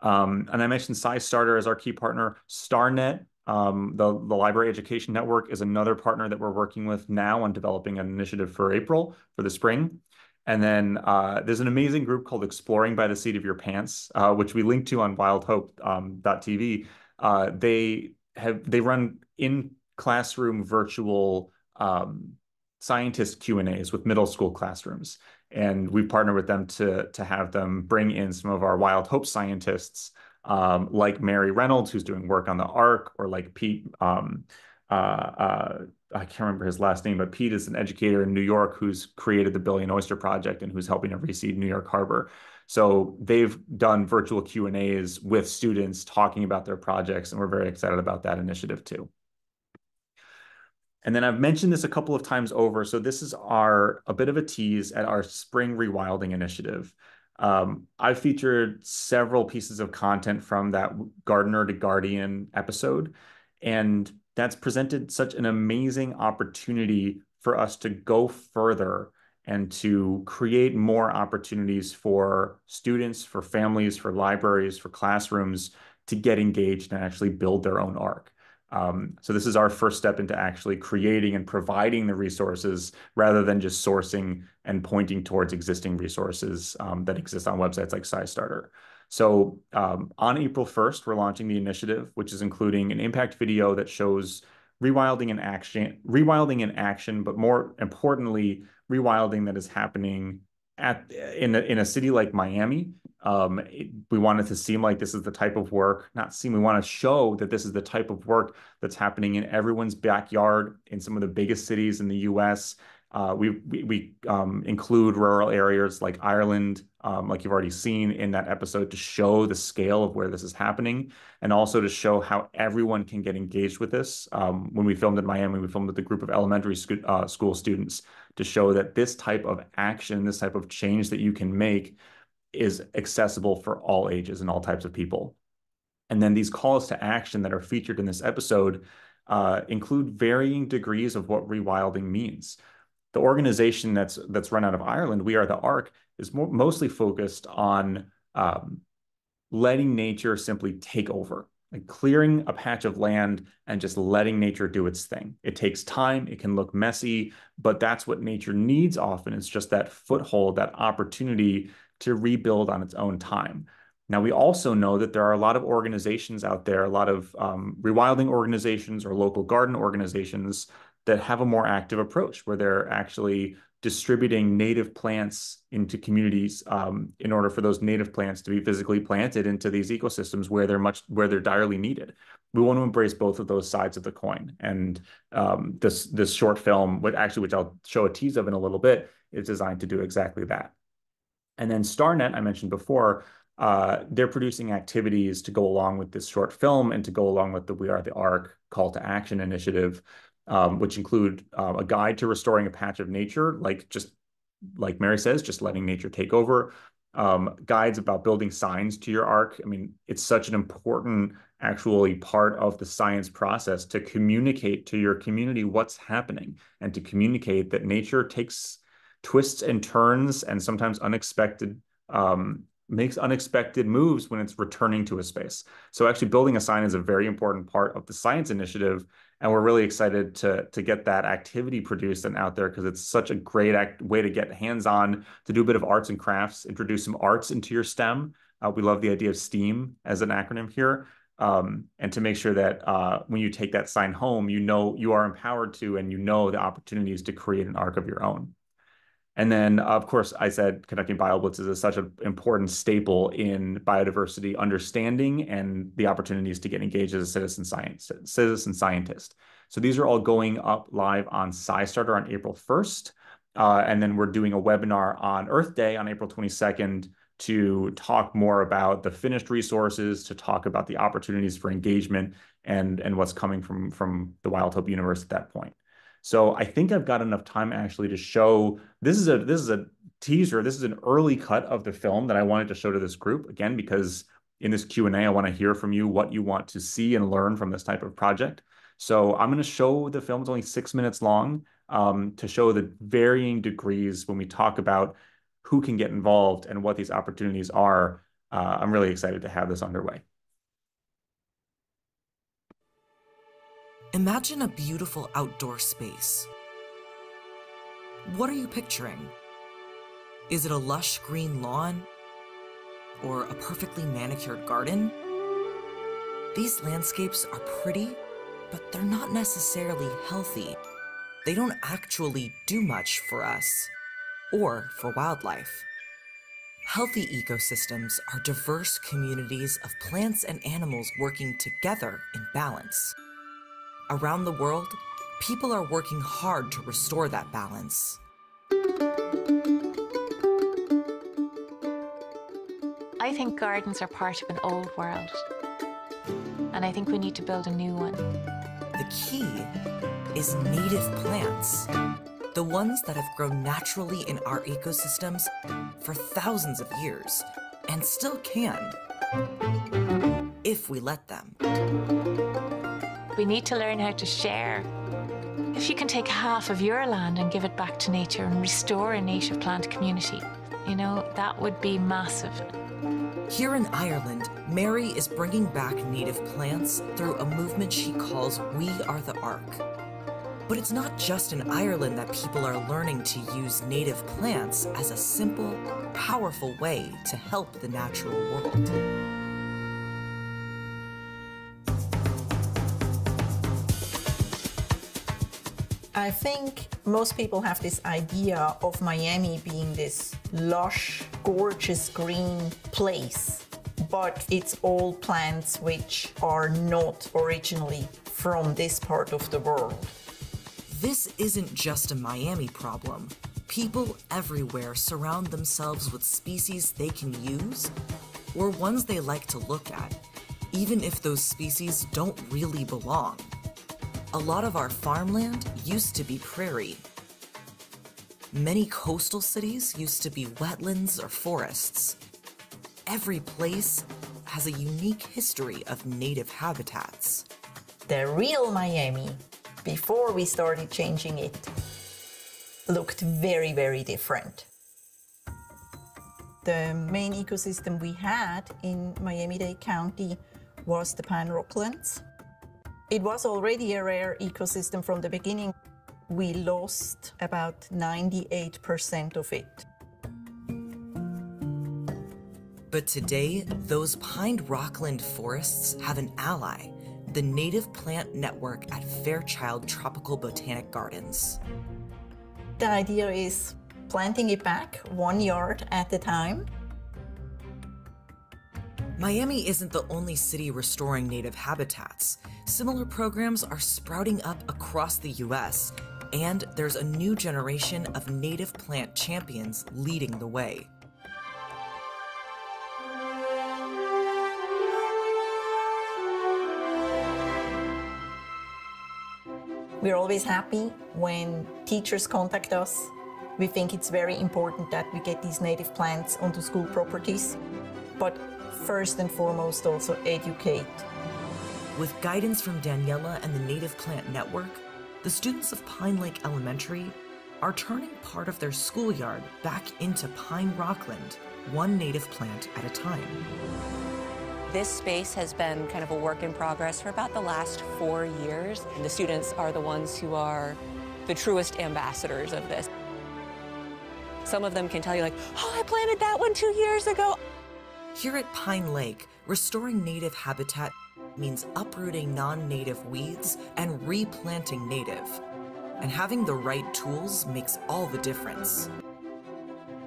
Um, and I mentioned SciStarter as our key partner. StarNet, um, the, the Library Education Network, is another partner that we're working with now on developing an initiative for April, for the spring. And then uh, there's an amazing group called Exploring by the Seat of Your Pants, uh, which we link to on wildhope.tv. Um, uh, they have they run in classroom virtual um, scientist Q and A's with middle school classrooms, and we partner with them to to have them bring in some of our Wild Hope scientists, um, like Mary Reynolds, who's doing work on the Ark, or like Pete. Um, uh, uh, I can't remember his last name, but Pete is an educator in New York who's created the Billion Oyster Project and who's helping to reseed New York Harbor. So they've done virtual Q and A's with students talking about their projects, and we're very excited about that initiative too. And then I've mentioned this a couple of times over. So this is our a bit of a tease at our spring rewilding initiative. Um, I've featured several pieces of content from that Gardener to Guardian episode, and that's presented such an amazing opportunity for us to go further and to create more opportunities for students, for families, for libraries, for classrooms to get engaged and actually build their own ark. Um, so this is our first step into actually creating and providing the resources rather than just sourcing and pointing towards existing resources um, that exist on websites like SciStarter. So um, on April 1st, we're launching the initiative, which is including an impact video that shows rewilding in action, rewilding in action, but more importantly, rewilding that is happening at in a, in a city like Miami. Um, it, we wanted to seem like this is the type of work, not seem, we want to show that this is the type of work that's happening in everyone's backyard in some of the biggest cities in the US. Uh, we we, we um, include rural areas like Ireland, um, like you've already seen in that episode, to show the scale of where this is happening, and also to show how everyone can get engaged with this. Um, when we filmed in Miami, we filmed with a group of elementary sco uh, school students to show that this type of action, this type of change that you can make, is accessible for all ages and all types of people. And then these calls to action that are featured in this episode uh, include varying degrees of what rewilding means the organization that's that's run out of Ireland, We Are the Ark, is mostly focused on um, letting nature simply take over, like clearing a patch of land and just letting nature do its thing. It takes time, it can look messy, but that's what nature needs often. It's just that foothold, that opportunity to rebuild on its own time. Now, we also know that there are a lot of organizations out there, a lot of um, rewilding organizations or local garden organizations that have a more active approach where they're actually distributing native plants into communities um, in order for those native plants to be physically planted into these ecosystems where they're much where they're direly needed. We want to embrace both of those sides of the coin. And um, this this short film, which actually which I'll show a tease of in a little bit, is designed to do exactly that. And then StarNet, I mentioned before, uh, they're producing activities to go along with this short film and to go along with the We Are the Ark call to action initiative um, which include uh, a guide to restoring a patch of nature, like just like Mary says, just letting nature take over. Um, guides about building signs to your ark. I mean, it's such an important actually part of the science process to communicate to your community what's happening and to communicate that nature takes twists and turns and sometimes unexpected um, makes unexpected moves when it's returning to a space. So actually building a sign is a very important part of the science initiative and we're really excited to to get that activity produced and out there because it's such a great act, way to get hands-on to do a bit of arts and crafts introduce some arts into your stem. Uh, we love the idea of steam as an acronym here. Um, and to make sure that uh, when you take that sign home you know you are empowered to and you know the opportunities to create an ark of your own and then, of course, I said conducting BioBlitzes is such an important staple in biodiversity understanding and the opportunities to get engaged as a citizen science citizen scientist. So these are all going up live on SciStarter on April 1st. Uh, and then we're doing a webinar on Earth Day on April 22nd to talk more about the finished resources, to talk about the opportunities for engagement and, and what's coming from, from the Wild Hope universe at that point. So I think I've got enough time actually to show this is a this is a teaser. This is an early cut of the film that I wanted to show to this group again because in this Q&A I want to hear from you what you want to see and learn from this type of project. So I'm going to show the film. It's only six minutes long um, to show the varying degrees when we talk about who can get involved and what these opportunities are. Uh, I'm really excited to have this underway. Imagine a beautiful outdoor space. What are you picturing? Is it a lush green lawn? Or a perfectly manicured garden? These landscapes are pretty, but they're not necessarily healthy. They don't actually do much for us or for wildlife. Healthy ecosystems are diverse communities of plants and animals working together in balance. Around the world, people are working hard to restore that balance. I think gardens are part of an old world, and I think we need to build a new one. the key is native plants. The ones that have grown naturally in our ecosystems for thousands of years and still can, if we let them. We need to learn how to share. If you can take half of your land and give it back to nature and restore a native plant community, you know, that would be massive. Here in Ireland, Mary is bringing back native plants through a movement she calls We Are the Ark. But it's not just in Ireland that people are learning to use native plants as a simple, powerful way to help the natural world. I think most people have this idea of Miami being this lush, gorgeous green place, but it's all plants which are not originally from this part of the world. This isn't just a Miami problem. People everywhere surround themselves with species they can use or ones they like to look at, even if those species don't really belong. A lot of our farmland used to be prairie. Many coastal cities used to be wetlands or forests. Every place has a unique history of native habitats. The real Miami, before we started changing it, looked very, very different. The main ecosystem we had in Miami-Dade County was the Pine Rocklands. It was already a rare ecosystem from the beginning. We lost about 98% of it. But today, those pined rockland forests have an ally, the Native Plant Network at Fairchild Tropical Botanic Gardens. The idea is planting it back one yard at a time. Miami isn't the only city restoring native habitats. Similar programs are sprouting up across the US, and there's a new generation of native plant champions leading the way. We're always happy when teachers contact us. We think it's very important that we get these native plants onto school properties, but first and foremost also educate. With guidance from Daniela and the Native Plant Network, the students of Pine Lake Elementary are turning part of their schoolyard back into Pine Rockland, one native plant at a time. This space has been kind of a work in progress for about the last four years. And the students are the ones who are the truest ambassadors of this. Some of them can tell you like, oh, I planted that one two years ago. Here at Pine Lake, restoring native habitat means uprooting non-native weeds and replanting native. And having the right tools makes all the difference.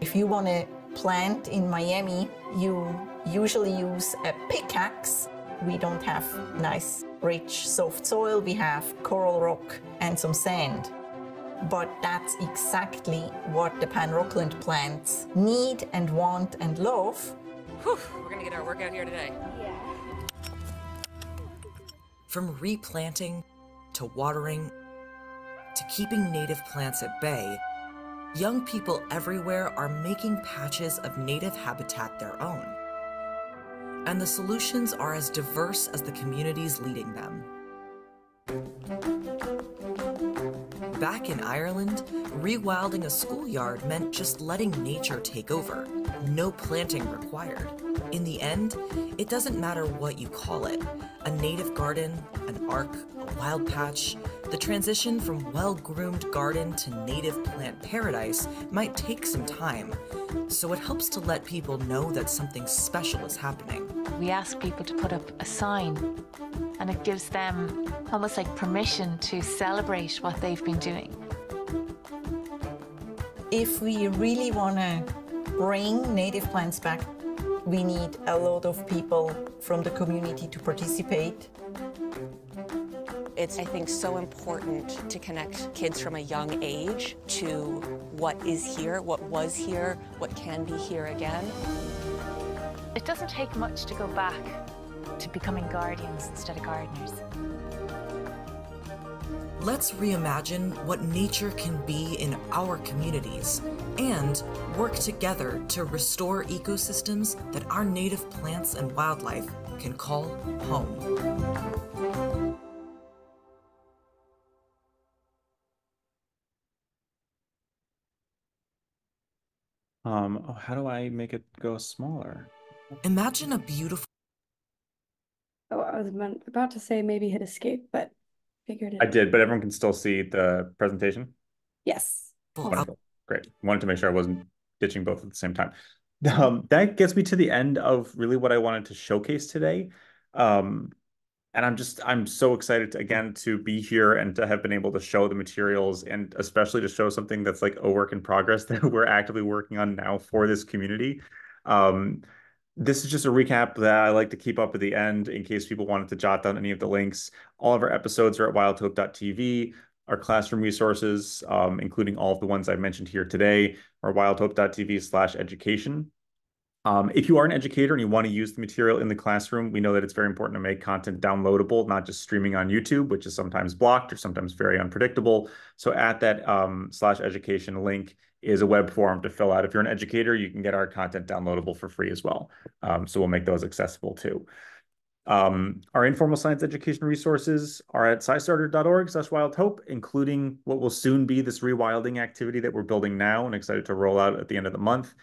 If you want to plant in Miami, you usually use a pickaxe. We don't have nice, rich, soft soil. We have coral rock and some sand. But that's exactly what the Pine Rockland plants need and want and love. Whew, we're gonna get our workout here today. From replanting to watering to keeping native plants at bay, young people everywhere are making patches of native habitat their own. And the solutions are as diverse as the communities leading them. Back in Ireland, rewilding a schoolyard meant just letting nature take over, no planting required. In the end, it doesn't matter what you call it a native garden, an ark, a wild patch. The transition from well groomed garden to native plant paradise might take some time, so it helps to let people know that something special is happening. We ask people to put up a sign, and it gives them almost like permission to celebrate what they've been doing. If we really want to bring native plants back, we need a lot of people from the community to participate. It's, I think, so important to connect kids from a young age to what is here, what was here, what can be here again. It doesn't take much to go back to becoming guardians instead of gardeners. Let's reimagine what nature can be in our communities and work together to restore ecosystems that our native plants and wildlife can call home. Um, oh, how do I make it go smaller? Imagine a beautiful. Oh, I was about to say maybe hit escape, but figured it. I did, but everyone can still see the presentation. Yes. Wonderful. Great. Wanted to make sure I wasn't ditching both at the same time. Um, that gets me to the end of really what I wanted to showcase today. Um, and I'm just I'm so excited to, again to be here and to have been able to show the materials and especially to show something that's like a work in progress that we're actively working on now for this community. Um, this is just a recap that I like to keep up at the end in case people wanted to jot down any of the links. All of our episodes are at wildhope.tv. Our classroom resources, um, including all of the ones I mentioned here today, are wildhope.tv slash education. Um, if you are an educator and you want to use the material in the classroom, we know that it's very important to make content downloadable, not just streaming on YouTube, which is sometimes blocked or sometimes very unpredictable. So at that um, slash education link is a web form to fill out. If you're an educator, you can get our content downloadable for free as well. Um, so we'll make those accessible too. Um, our informal science education resources are at scistarter.org slash wildhope, including what will soon be this rewilding activity that we're building now and excited to roll out at the end of the month.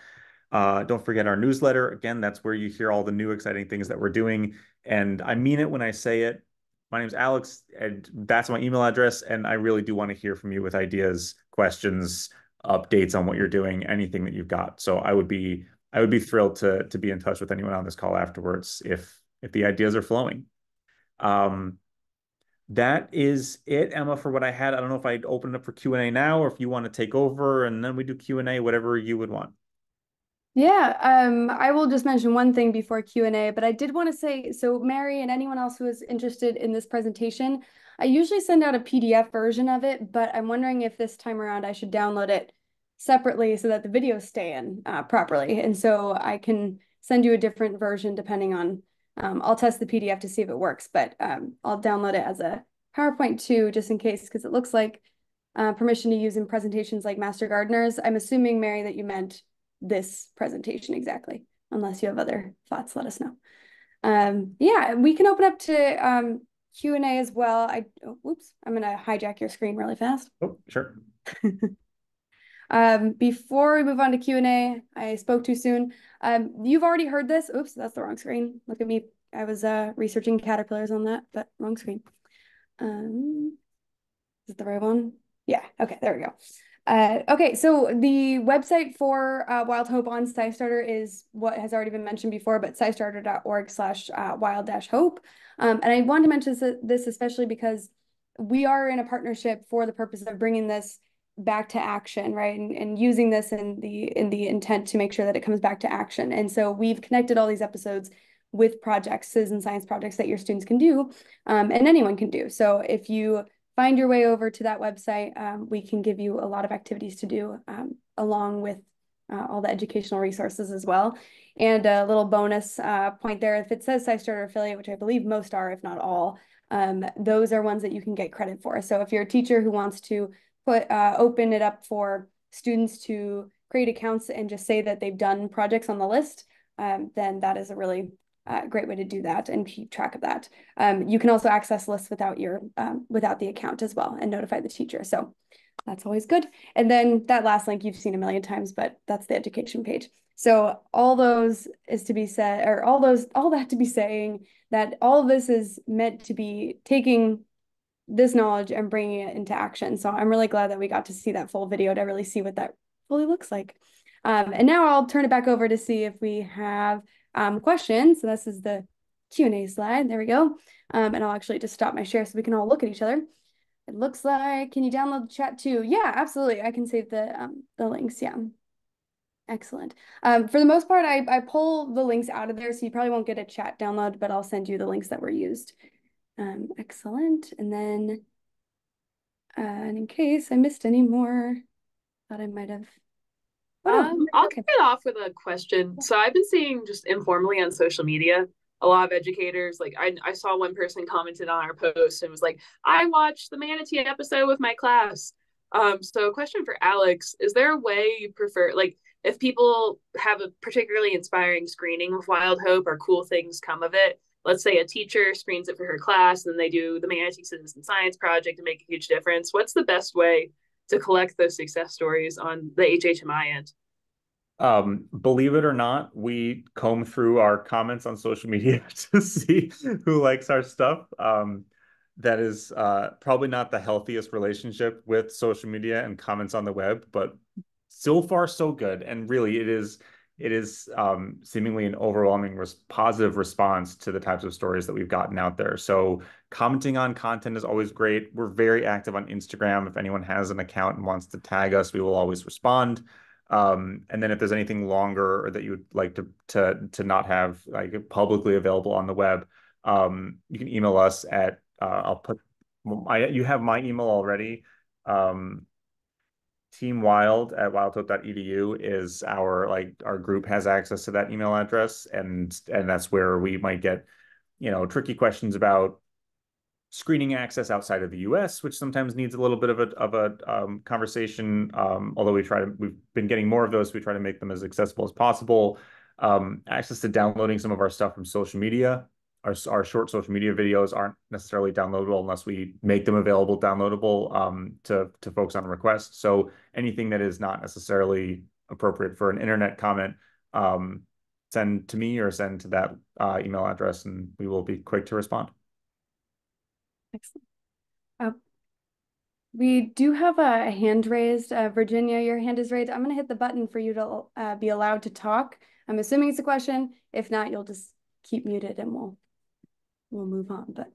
Uh, don't forget our newsletter. Again, that's where you hear all the new exciting things that we're doing. And I mean it when I say it. My name is Alex, and that's my email address. And I really do want to hear from you with ideas, questions, updates on what you're doing, anything that you've got. So I would be I would be thrilled to to be in touch with anyone on this call afterwards if if the ideas are flowing. Um, that is it, Emma, for what I had. I don't know if I'd open it up for Q and A now, or if you want to take over and then we do Q and A, whatever you would want. Yeah, um, I will just mention one thing before Q&A, but I did want to say, so Mary and anyone else who is interested in this presentation, I usually send out a PDF version of it, but I'm wondering if this time around I should download it separately so that the videos stay in uh, properly. And so I can send you a different version depending on, um, I'll test the PDF to see if it works, but um, I'll download it as a PowerPoint too, just in case, because it looks like uh, permission to use in presentations like Master Gardeners. I'm assuming, Mary, that you meant this presentation exactly. Unless you have other thoughts, let us know. Um, yeah, we can open up to um, Q&A as well. I, oh, oops, I'm gonna hijack your screen really fast. Oh, sure. um, before we move on to Q&A, I spoke too soon. Um, you've already heard this. Oops, that's the wrong screen. Look at me. I was uh, researching caterpillars on that, but wrong screen. Um, is it the right one? Yeah, okay, there we go. Uh, okay, so the website for uh, Wild Hope on SciStarter is what has already been mentioned before, but scistarter.org slash uh, wild dash hope. Um, and I wanted to mention this especially because we are in a partnership for the purpose of bringing this back to action, right? And, and using this in the in the intent to make sure that it comes back to action. And so we've connected all these episodes with projects, citizen science projects that your students can do um, and anyone can do. So if you find your way over to that website. Um, we can give you a lot of activities to do um, along with uh, all the educational resources as well. And a little bonus uh, point there, if it says SciStarter affiliate, which I believe most are, if not all, um, those are ones that you can get credit for. So if you're a teacher who wants to put uh, open it up for students to create accounts and just say that they've done projects on the list, um, then that is a really uh, great way to do that and keep track of that. Um, you can also access lists without your um, without the account as well and notify the teacher. So that's always good. And then that last link you've seen a million times, but that's the education page. So all those is to be said, or all those, all that to be saying that all this is meant to be taking this knowledge and bringing it into action. So I'm really glad that we got to see that full video to really see what that fully looks like. Um, and now I'll turn it back over to see if we have um, questions. So this is the Q&A slide. There we go. Um, and I'll actually just stop my share so we can all look at each other. It looks like, can you download the chat too? Yeah, absolutely. I can save the, um, the links. Yeah. Excellent. Um, for the most part, I, I pull the links out of there, so you probably won't get a chat download, but I'll send you the links that were used. Um, excellent. And then, uh, and in case I missed any more, thought I might have um, I'll kick it off with a question. So I've been seeing just informally on social media a lot of educators like I, I saw one person commented on our post and was like i watched the manatee episode with my class. Um so a question for alex is there a way you prefer like if people have a particularly inspiring screening of wild hope or cool things come of it let's say a teacher screens it for her class and they do the manatee citizen science project to make a huge difference what's the best way to collect those success stories on the hhmi end um, believe it or not, we comb through our comments on social media to see who likes our stuff. Um, that is uh, probably not the healthiest relationship with social media and comments on the web, but so far so good. And really, it is it is um, seemingly an overwhelming res- positive response to the types of stories that we've gotten out there. So commenting on content is always great. We're very active on Instagram. If anyone has an account and wants to tag us, we will always respond. Um, and then if there's anything longer or that you would like to to to not have like publicly available on the web, um, you can email us at uh, I'll put I you have my email already. Um, Team Wild at wildhope.edu is our like our group has access to that email address and and that's where we might get you know tricky questions about screening access outside of the U.S., which sometimes needs a little bit of a of a um, conversation. Um, although we try to, we've been getting more of those. We try to make them as accessible as possible. Um, access to downloading some of our stuff from social media. Our, our short social media videos aren't necessarily downloadable unless we make them available downloadable um, to to folks on request. So anything that is not necessarily appropriate for an internet comment, um, send to me or send to that uh, email address, and we will be quick to respond. Excellent. Uh, we do have a hand raised. Uh, Virginia, your hand is raised. I'm going to hit the button for you to uh, be allowed to talk. I'm assuming it's a question. If not, you'll just keep muted and we'll we'll move on. But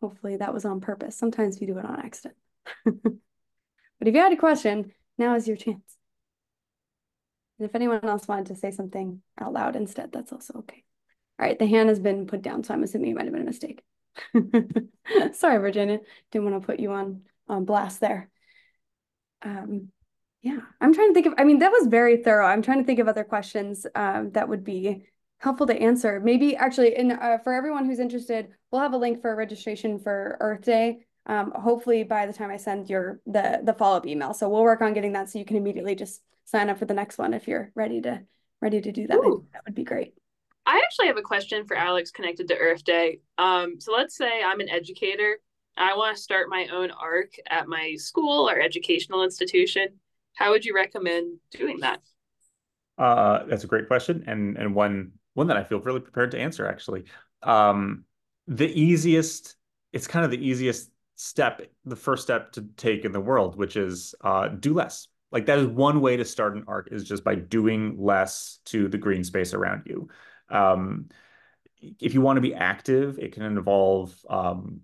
hopefully that was on purpose. Sometimes we do it on accident. but if you had a question, now is your chance. And if anyone else wanted to say something out loud instead, that's also okay. All right, the hand has been put down, so I'm assuming it might have been a mistake. Sorry, Virginia. Didn't want to put you on on blast there. Um, yeah, I'm trying to think of. I mean, that was very thorough. I'm trying to think of other questions um, that would be helpful to answer. Maybe actually, in uh, for everyone who's interested, we'll have a link for registration for Earth Day. Um, hopefully by the time I send your the the follow up email. So we'll work on getting that so you can immediately just sign up for the next one if you're ready to ready to do that. That would be great. I actually have a question for Alex connected to Earth Day. Um, so let's say I'm an educator. I want to start my own ARK at my school or educational institution. How would you recommend doing that? Uh, that's a great question, and and one one that I feel really prepared to answer. Actually, um, the easiest, it's kind of the easiest step, the first step to take in the world, which is uh, do less. Like that is one way to start an ark is just by doing less to the green space around you. Um, if you want to be active, it can involve um,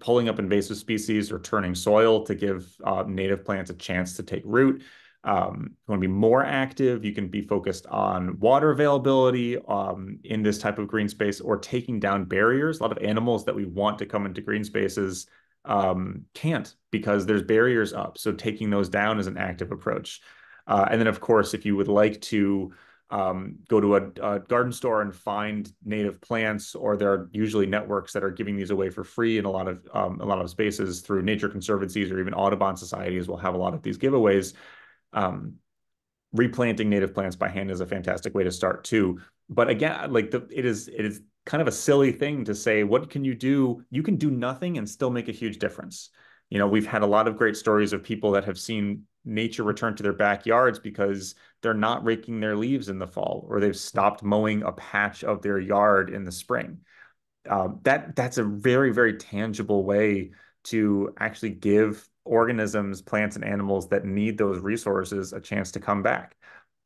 pulling up invasive species or turning soil to give uh, native plants a chance to take root. Um, you want to be more active, you can be focused on water availability um, in this type of green space or taking down barriers. A lot of animals that we want to come into green spaces um, can't because there's barriers up. So taking those down is an active approach. Uh, and then, of course, if you would like to um, go to a, a, garden store and find native plants, or there are usually networks that are giving these away for free in a lot of um, a lot of spaces through nature conservancies or even Audubon societies will have a lot of these giveaways. Um, replanting native plants by hand is a fantastic way to start too. But again, like the, it is it is kind of a silly thing to say. What can you do? You can do nothing and still make a huge difference. You know, we've had a lot of great stories of people that have seen nature return to their backyards because they're not raking their leaves in the fall or they've stopped mowing a patch of their yard in the spring. Uh, that that's a very very tangible way to actually give organisms, plants, and animals that need those resources a chance to come back.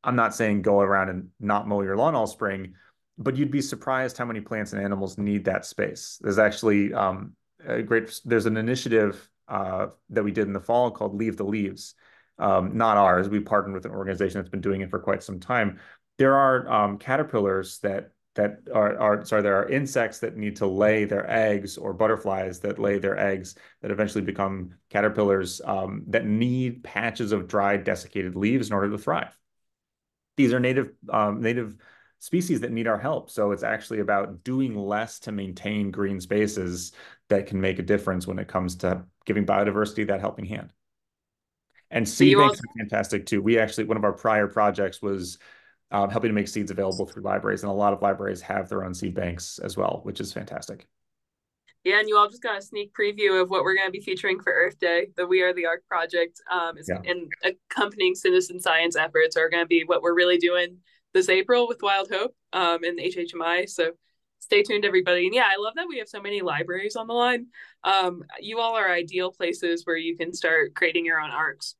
I'm not saying go around and not mow your lawn all spring, but you'd be surprised how many plants and animals need that space. There's actually um, a great there's an initiative uh, that we did in the fall called Leave the Leaves, um, not ours. We partnered with an organization that's been doing it for quite some time. There are um, caterpillars that that are, are sorry, there are insects that need to lay their eggs or butterflies that lay their eggs that eventually become caterpillars um, that need patches of dried desiccated leaves in order to thrive. These are native um, native species that need our help. So it's actually about doing less to maintain green spaces that can make a difference when it comes to giving biodiversity that helping hand. And seed banks also- are fantastic too. We actually, one of our prior projects was um, helping to make seeds available through libraries. And a lot of libraries have their own seed banks as well, which is fantastic. Yeah, and you all just got a sneak preview of what we're going to be featuring for Earth Day. The We Are the Ark project um, is, yeah. and accompanying citizen science efforts are going to be what we're really doing this April with Wild Hope um, and HHMI. So stay tuned, everybody. And yeah, I love that we have so many libraries on the line. Um, you all are ideal places where you can start creating your own arks.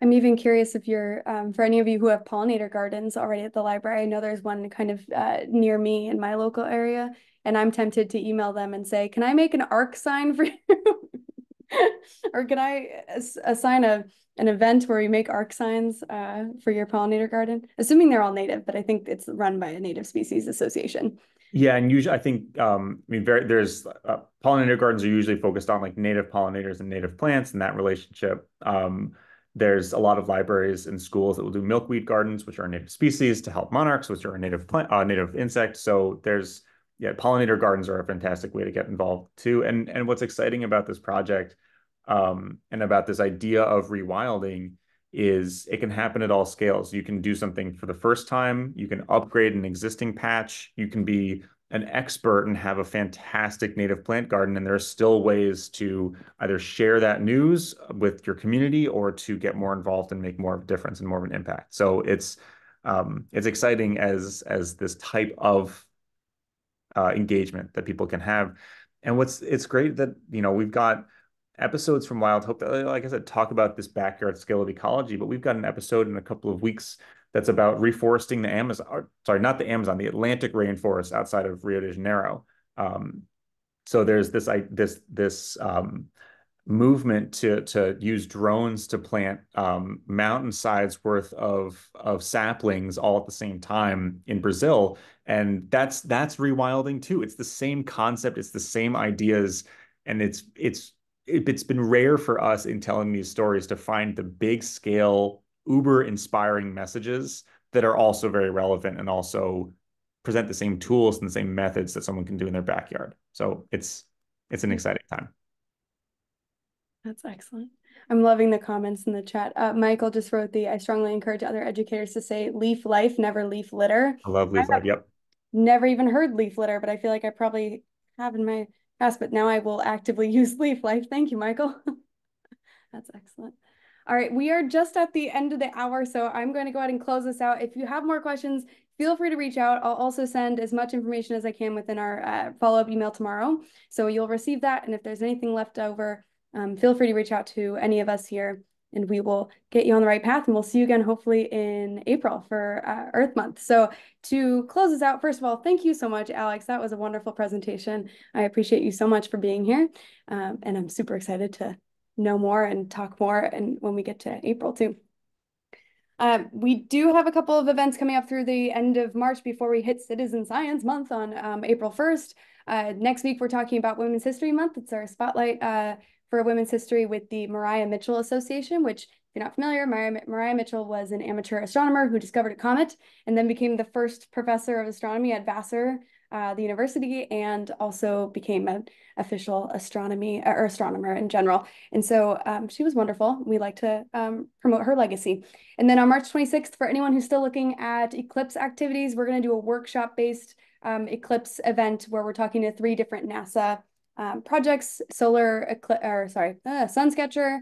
I'm even curious if you're, um, for any of you who have pollinator gardens already at the library, I know there's one kind of uh, near me in my local area, and I'm tempted to email them and say, can I make an ark sign for you? or can I assign a an event where you make ark signs uh, for your pollinator garden? Assuming they're all native, but I think it's run by a native species association. Yeah, and usually I think um, I mean very there's uh, pollinator gardens are usually focused on like native pollinators and native plants and that relationship. Um, there's a lot of libraries and schools that will do milkweed gardens, which are native species, to help monarchs, which are a native plant, uh, native insect. So there's yeah, pollinator gardens are a fantastic way to get involved too. And and what's exciting about this project um, and about this idea of rewilding is it can happen at all scales. You can do something for the first time. You can upgrade an existing patch. You can be an expert and have a fantastic native plant garden. And there are still ways to either share that news with your community or to get more involved and make more of a difference and more of an impact. So it's um, it's exciting as as this type of uh, engagement that people can have. And what's it's great that you know we've got episodes from Wild Hope that, like I said, talk about this backyard scale of ecology. But we've got an episode in a couple of weeks that's about reforesting the Amazon, or, sorry, not the Amazon, the Atlantic rainforest outside of Rio de Janeiro. Um, so there's this I, this this um, movement to to use drones to plant um, mountainsides worth of of saplings all at the same time in Brazil, and that's that's rewilding too. It's the same concept, it's the same ideas, and it's it's it's been rare for us in telling these stories to find the big scale uber inspiring messages that are also very relevant and also present the same tools and the same methods that someone can do in their backyard. So it's it's an exciting time. That's excellent. I'm loving the comments in the chat. Uh, Michael just wrote the I strongly encourage other educators to say leaf life, never leaf litter. I love leaf life. Yep. Never even heard leaf litter, but I feel like I probably have in my past, but now I will actively use leaf life. Thank you, Michael. That's excellent. All right, we are just at the end of the hour, so I'm going to go ahead and close this out. If you have more questions, feel free to reach out. I'll also send as much information as I can within our uh, follow-up email tomorrow. So you'll receive that. And if there's anything left over, um, feel free to reach out to any of us here and we will get you on the right path. And we'll see you again, hopefully in April for uh, Earth Month. So to close this out, first of all, thank you so much, Alex. That was a wonderful presentation. I appreciate you so much for being here. Um, and I'm super excited to know more and talk more and when we get to April too. Uh, we do have a couple of events coming up through the end of March before we hit Citizen Science Month on um, April 1st. Uh, next week, we're talking about Women's History Month. It's our spotlight uh, for women's history with the Maria Mitchell Association, which, if you're not familiar, Maria, Maria Mitchell was an amateur astronomer who discovered a comet and then became the first professor of astronomy at Vassar uh, the university and also became an official astronomy or astronomer in general. And so um, she was wonderful. We like to um, promote her legacy. And then on March 26th, for anyone who's still looking at eclipse activities, we're going to do a workshop based um, eclipse event where we're talking to three different NASA um, projects, solar eclipse, or sorry, uh, Sunsketcher,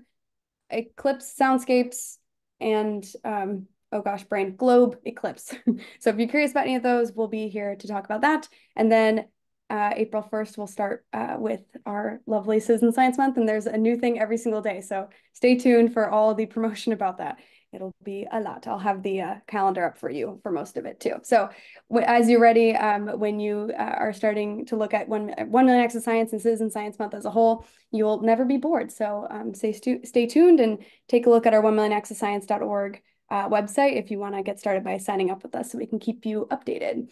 eclipse soundscapes, and um, oh gosh, brain, globe eclipse. so if you're curious about any of those, we'll be here to talk about that. And then uh, April 1st, we'll start uh, with our lovely Citizen Science Month, and there's a new thing every single day. So stay tuned for all the promotion about that. It'll be a lot. I'll have the uh, calendar up for you for most of it too. So as you're ready, um, when you uh, are starting to look at one, 1 million acts of science and Citizen Science Month as a whole, you'll never be bored. So um, stay, stay tuned and take a look at our 1 million acts of science.org uh, website if you want to get started by signing up with us so we can keep you updated.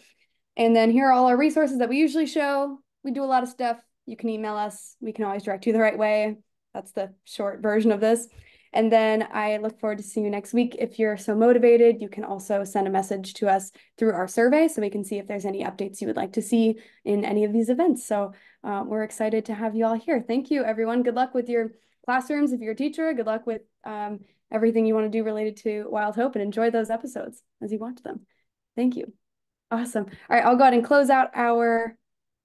And then here are all our resources that we usually show. We do a lot of stuff. You can email us. We can always direct you the right way. That's the short version of this. And then I look forward to seeing you next week. If you're so motivated, you can also send a message to us through our survey so we can see if there's any updates you would like to see in any of these events. So uh, we're excited to have you all here. Thank you, everyone. Good luck with your classrooms if you're a teacher. Good luck with um, everything you want to do related to Wild Hope and enjoy those episodes as you watch them. Thank you. Awesome. All right, I'll go ahead and close out our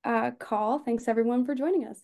uh, call. Thanks everyone for joining us.